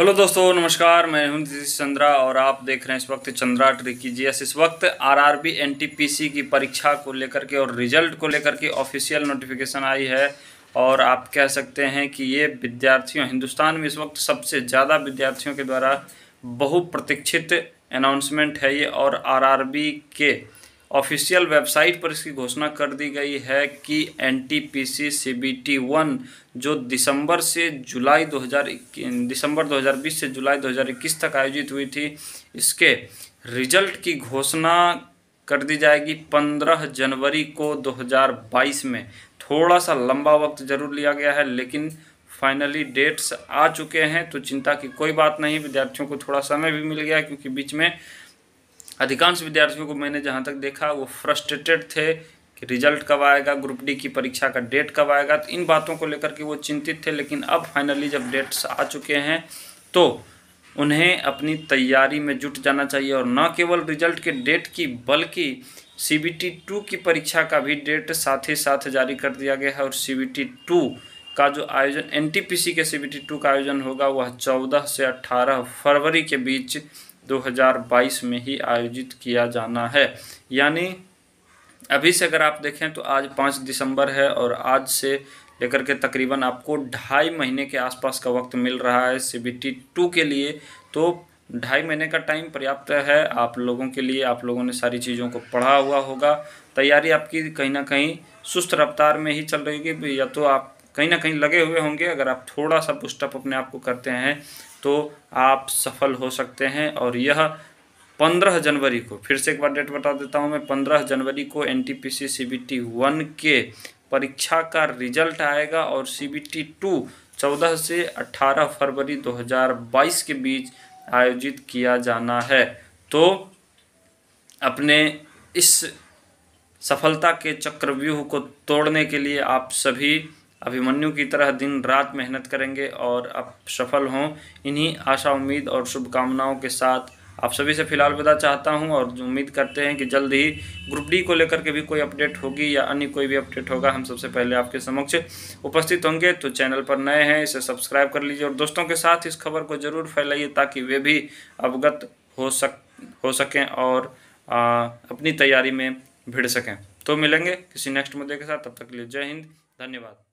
Hello दोस्तों, नमस्कार। मैं हूँ नीतीश चंद्रा और आप देख रहे हैं इस वक्त चंद्रा ट्रिकी जीएस। इस वक्त आरआरबी एनटीपीसी की परीक्षा को लेकर के और रिज़ल्ट को लेकर के ऑफिशियल नोटिफिकेशन आई है और आप कह सकते हैं कि ये विद्यार्थियों, हिंदुस्तान में इस वक्त सबसे ज़्यादा विद्यार्थियों के द्वारा बहुप्रतीक्षित अनाउंसमेंट है ये और आरआरबी के ऑफिशियल वेबसाइट पर इसकी घोषणा कर दी गई है कि N T P C C B T one जो दिसंबर से जुलाई 2000 दिसंबर 2020 से जुलाई 2021 तक आयोजित हुई थी, इसके रिज़ल्ट की घोषणा कर दी जाएगी 15 जनवरी को 2022 में। थोड़ा सा लंबा वक्त ज़रूर लिया गया है, लेकिन फाइनली डेट्स आ चुके हैं तो चिंता की कोई बात नहीं, विद्यार्थियों को थोड़ा समय भी मिल गया क्योंकि बीच में अधिकांश विद्यार्थियों को मैंने जहाँ तक देखा, वो फ्रस्ट्रेटेड थे कि रिज़ल्ट कब आएगा ग्रुप डी की परीक्षा का डेट कब आएगा। तो इन बातों को लेकर के वो चिंतित थे, लेकिन अब फाइनली जब डेट्स आ चुके हैं तो उन्हें अपनी तैयारी में जुट जाना चाहिए और न केवल रिज़ल्ट के डेट की, बल्कि सी बी टी टू की परीक्षा का भी डेट साथ ही साथ जारी कर दिया गया है। और सी बी टी टू का जो आयोजन एन टी पी सी के सी बी टी टू का आयोजन होगा, वह चौदह से अट्ठारह फरवरी के बीच 2022 में ही आयोजित किया जाना है। यानी अभी से अगर आप देखें तो आज पाँच दिसंबर है और आज से लेकर के तकरीबन आपको ढाई महीने के आसपास का वक्त मिल रहा है सी बी टी टू के लिए। तो ढाई महीने का टाइम पर्याप्त है। आप लोगों के लिए, आप लोगों ने सारी चीज़ों को पढ़ा हुआ होगा। तैयारी आपकी कहीं ना कहीं सुस्त रफ्तार में ही चल रही होगी। या तो आप कहीं ना कहीं लगे हुए होंगे, अगर आप थोड़ा सा पुस्टअप अपने आप को करते हैं तो आप सफल हो सकते हैं। और यह पंद्रह जनवरी को, फिर से एक बार डेट बता देता हूँ मैं, पंद्रह जनवरी को N T P C C B T one के परीक्षा का रिज़ल्ट आएगा और सी बी टी टू चौदह से अट्ठारह फरवरी दो हज़ार बाईस के बीच आयोजित किया जाना है। तो अपने इस सफलता के चक्रव्यूह को तोड़ने के लिए आप सभी अभिमन्यु की तरह दिन रात मेहनत करेंगे और आप सफल हों। इन्हीं आशा उम्मीद और शुभकामनाओं के साथ आप सभी से फ़िलहाल विदा चाहता हूँ और उम्मीद करते हैं कि जल्द ही ग्रुप डी को लेकर के भी कोई अपडेट होगी या अन्य कोई भी अपडेट होगा। हम सबसे पहले आपके समक्ष उपस्थित होंगे। तो चैनल पर नए हैं इसे सब्सक्राइब कर लीजिए और दोस्तों के साथ इस खबर को ज़रूर फैलाइए ताकि वे भी अवगत हो सक हो सकें और आ, अपनी तैयारी में भिड़ सकें। तो मिलेंगे किसी नेक्स्ट मुद्दे के साथ। तब तक के लिए जय हिंद। धन्यवाद।